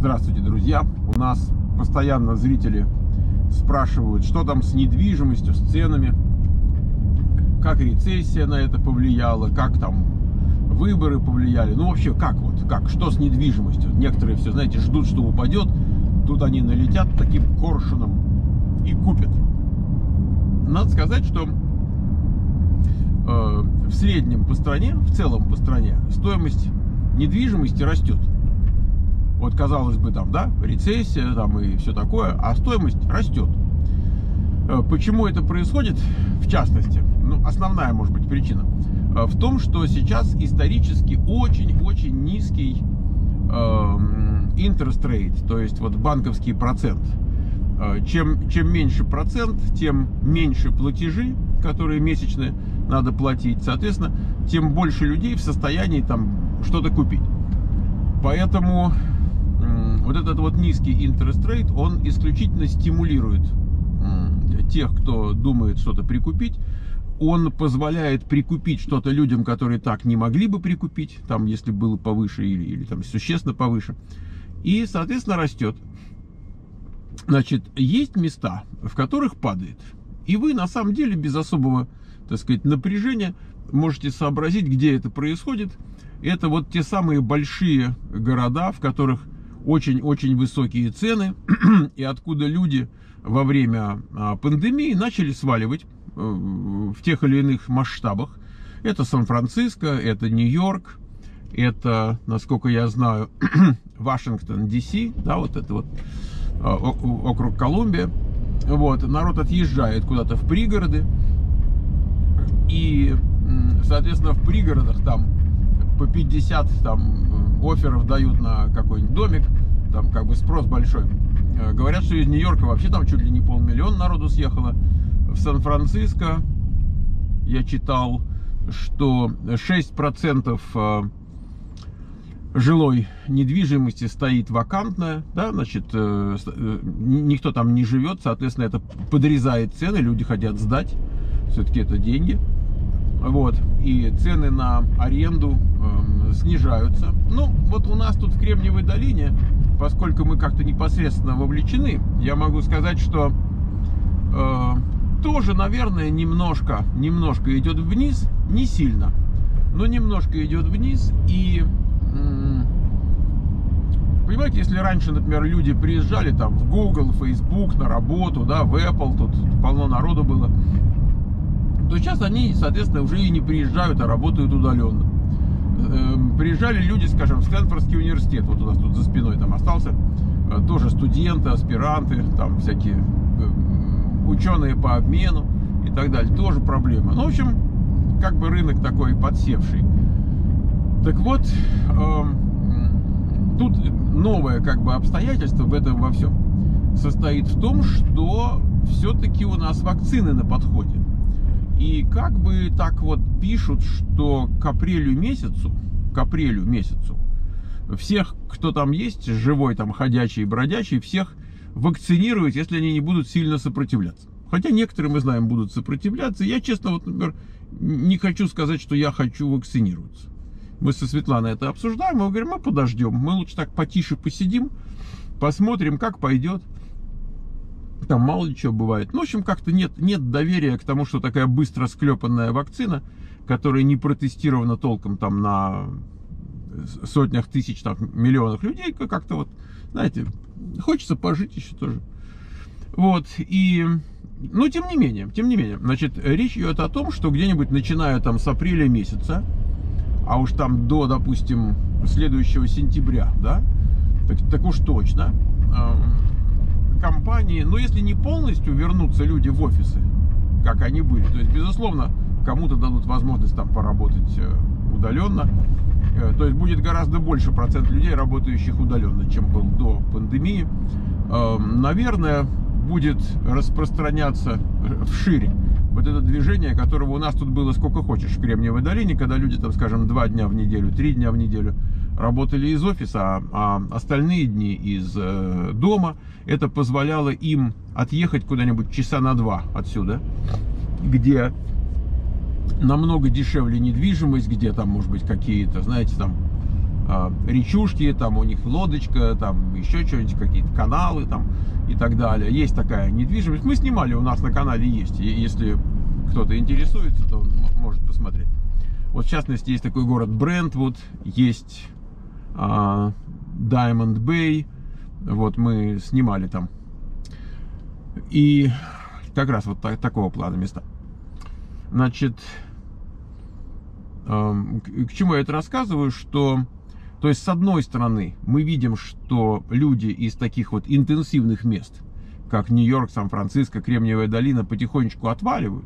Здравствуйте, друзья! У нас постоянно зрители спрашивают, что там с недвижимостью, с ценами, как рецессия на это повлияла, как там выборы повлияли. Ну, вообще, как вот, как, что с недвижимостью? Некоторые все, знаете, ждут, что упадет, тут они налетят таким коршуном и купят. Надо сказать, что э, в среднем по стране, в целом по стране, стоимость недвижимости растет. Вот казалось бы, там, да, рецессия там и все такое, а стоимость растет. Э, почему это происходит, в частности, ну, основная, может быть, причина, э, в том, что сейчас исторически очень-очень низкий э, interest rate, то есть вот банковский процент. Э, чем, чем меньше процент, тем меньше платежи, которые месячные надо платить. Соответственно, тем больше людей в состоянии там что-то купить. Поэтому вот этот вот низкий interest rate, он исключительно стимулирует тех, кто думает что-то прикупить. Он позволяет прикупить что-то людям, которые так не могли бы прикупить, там, если было повыше или, или там существенно повыше. И, соответственно, растет. Значит, есть места, в которых падает. И вы, на самом деле, без особого, так сказать, напряжения можете сообразить, где это происходит. Это вот те самые большие города, в которых очень-очень высокие цены, и откуда люди во время а, пандемии начали сваливать э, в тех или иных масштабах. Это Сан-Франциско, это Нью-Йорк, это, насколько я знаю, Вашингтон, Ди-Си, да, вот это вот а, округ Колумбия. Вот, народ отъезжает куда-то в пригороды, и, соответственно, в пригородах там по 50 там офферов дают на какой-нибудь домик, там как бы спрос большой. Э, говорят, что из Нью-Йорка вообще там чуть ли не полмиллиона народу съехало. В Сан-Франциско я читал, что 6% э, жилой недвижимости стоит вакантная, да, значит, э, никто там не живет, соответственно, это подрезает цены, люди хотят сдать, все-таки это деньги. Вот, и цены на аренду э, снижаются. Ну, вот у нас тут в Кремниевой долине, поскольку мы как-то непосредственно вовлечены, я могу сказать, что э, тоже, наверное, немножко, немножко идет вниз, не сильно, но немножко идет вниз. И, э, понимаете, если раньше, например, люди приезжали там в Google, Facebook на работу, да, в Apple, тут полно народу было, то сейчас они, соответственно, уже и не приезжают, а работают удаленно. Эм, приезжали люди, скажем, в Стэнфордский университет, вот у нас тут за спиной там остался, э, тоже студенты, аспиранты, там всякие э, ученые по обмену и так далее, тоже проблема. Ну, в общем, как бы рынок такой подсевший. Так вот, эм, тут новое как бы обстоятельство в этом во всем состоит в том, что все-таки у нас вакцины на подходе. И как бы так вот пишут, что к апрелю месяцу, к апрелю месяцу, всех, кто там есть, живой, там, ходячий, бродячий, всех вакцинировать, если они не будут сильно сопротивляться. Хотя некоторые, мы знаем, будут сопротивляться. Я, честно, вот, например, не хочу сказать, что я хочу вакцинироваться. Мы со Светланой это обсуждаем, мы говорим, мы подождем, мы лучше так потише посидим, посмотрим, как пойдет там мало ли что бывает. Ну, в общем, как-то нет, нет доверия к тому, что такая быстро склепанная вакцина, которая не протестирована толком там на сотнях тысяч, там, миллионах людей, как-то вот, знаете, хочется пожить еще тоже. Вот, и, ну, тем не менее, тем не менее, значит, речь идет о том, что где-нибудь начиная там с апреля месяца, а уж там до, допустим, следующего сентября, да, так, так уж точно, компании, но если не полностью вернутся люди в офисы, как они были, то есть, безусловно, кому-то дадут возможность там поработать э, удаленно, э, то есть будет гораздо больше процент людей, работающих удаленно, чем был до пандемии. Эм, наверное, будет распространяться вшире вот это движение, которого у нас тут было сколько хочешь в Кремниевой долине, когда люди там, скажем, два дня в неделю, три дня в неделю работали из офиса, а, а остальные дни из э, дома. Это позволяло им отъехать куда-нибудь часа на два отсюда, где намного дешевле недвижимость, где там, может быть, какие-то, знаете, там а, речушки, там у них лодочка, там еще что-нибудь, какие-то каналы там и так далее. Есть такая недвижимость. Мы снимали, у нас на канале есть. Если кто-то интересуется, то может посмотреть. Вот в частности есть такой город Брентвуд, есть Diamond Bay. Вот мы снимали там. И как раз вот так, такого плана места. Значит, э, к, к чему я это рассказываю, что то есть, с одной стороны, мы видим, что люди из таких вот интенсивных мест, как Нью-Йорк, Сан-Франциско, Кремниевая долина, потихонечку отваливают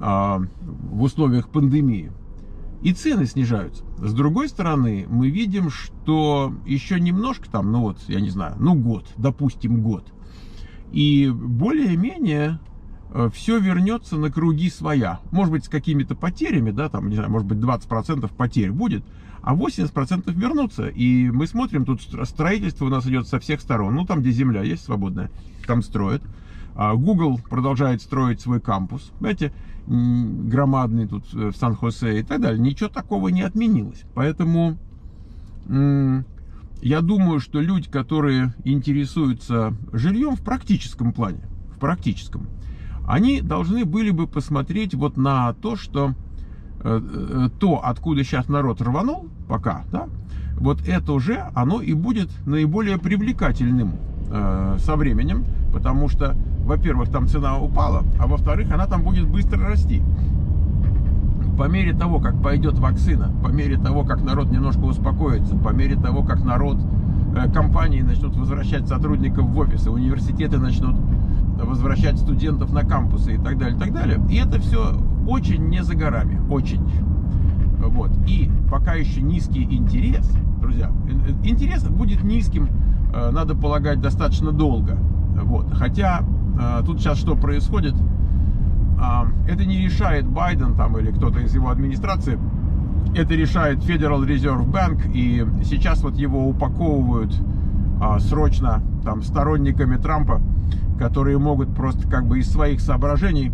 а, в условиях пандемии. И цены снижаются. С другой стороны, мы видим, что еще немножко там, ну вот, я не знаю, ну год, допустим, год. И более-менее э, все вернется на круги своя. Может быть, с какими-то потерями, да, там, не знаю, может быть, 20% потерь будет, а 80% вернутся. И мы смотрим, тут строительство у нас идет со всех сторон. Ну, там, где земля есть свободная, там строят. А Google продолжает строить свой кампус, знаете, громадный тут э, в Сан-Хосе и так далее. Ничего такого не отменилось. Поэтому я думаю, что люди, которые интересуются жильем в практическом плане, в практическом, они должны были бы посмотреть вот на то, что Э, э, то, откуда сейчас народ рванул, пока, да, вот это уже, оно и будет наиболее привлекательным э, со временем, потому что, во-первых, там цена упала, а во-вторых, она там будет быстро расти. По мере того, как пойдет вакцина, по мере того, как народ немножко успокоится, по мере того, как народ, э, компании начнут возвращать сотрудников в офисы, университеты начнут возвращать студентов на кампусы и так далее, и так далее. И это все очень не за горами, очень. Вот. И пока еще низкий интерес, друзья, интерес будет низким, э, надо полагать, достаточно долго. Вот. Хотя тут сейчас что происходит, а, это не решает Байден там или кто-то из его администрации, это решает Federal Reserve Bank, и сейчас вот его упаковывают а, срочно там сторонниками Трампа, которые могут просто как бы из своих соображений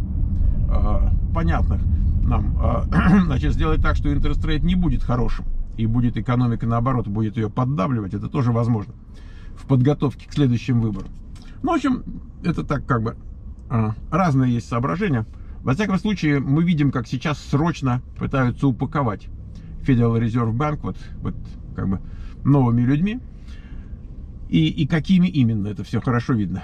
а, понятных нам, а, значит, сделать так, что интерес рейт не будет хорошим, и будет экономика, наоборот, будет ее поддавливать, это тоже возможно в подготовке к следующим выборам. Ну, в общем, это так как бы а, разные есть соображения. Во всяком случае, мы видим, как сейчас срочно пытаются упаковать Federal Reserve Bank вот, вот как бы новыми людьми, и, и какими именно, это все хорошо видно.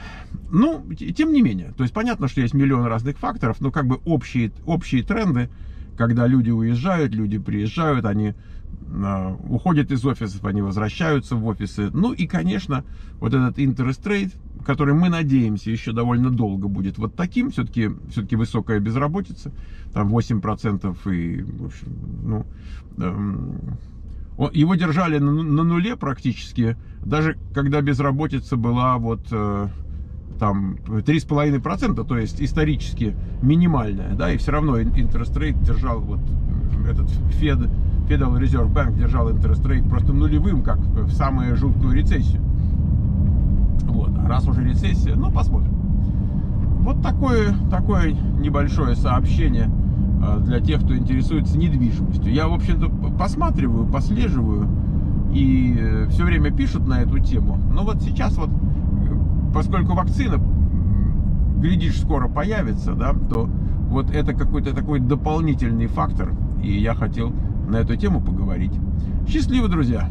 Ну, тем не менее, то есть понятно, что есть миллион разных факторов, но как бы общие, общие тренды, когда люди уезжают, люди приезжают, они э, уходят из офисов, они возвращаются в офисы. Ну и, конечно, вот этот interest rate, который мы надеемся еще довольно долго будет вот таким, все-таки все, -таки, высокая безработица, там 8% и, в общем, ну, эм, его держали на, на нуле практически, даже когда безработица была вот э, там 3,5%, то есть исторически минимальная, да, и все равно interest rate держал вот этот Fed, Federal Reserve Bank держал interest rate просто нулевым, как в самую жуткую рецессию. Вот, раз уже рецессия, ну посмотрим. Вот такое, такое небольшое сообщение а, для тех, кто интересуется недвижимостью. Я, в общем-то, посматриваю, послеживаю, и э, все время пишут на эту тему. Но вот сейчас вот, поскольку вакцина, глядишь, скоро появится, да, то вот это какой-то такой дополнительный фактор, и я хотел на эту тему поговорить. Счастливо, друзья!